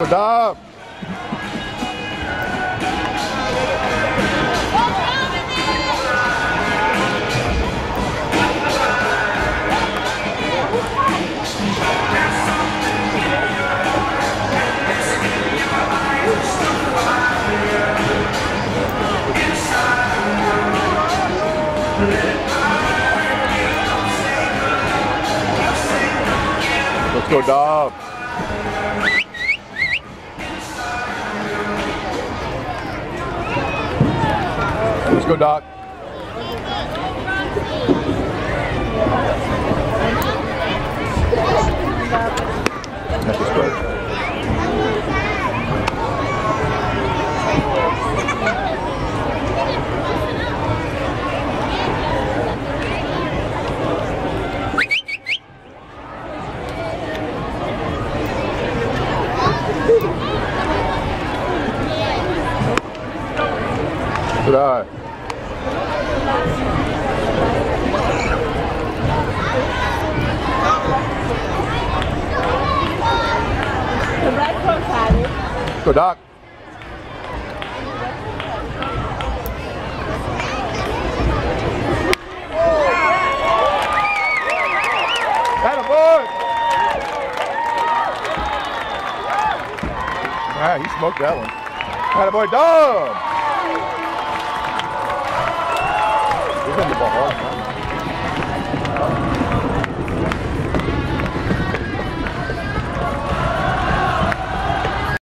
Job. Let's go, dog. Let's go, Doc. That's. Go, Doc. That boy. Ah, he smoked that one. That boy, Dom. He's in the ball.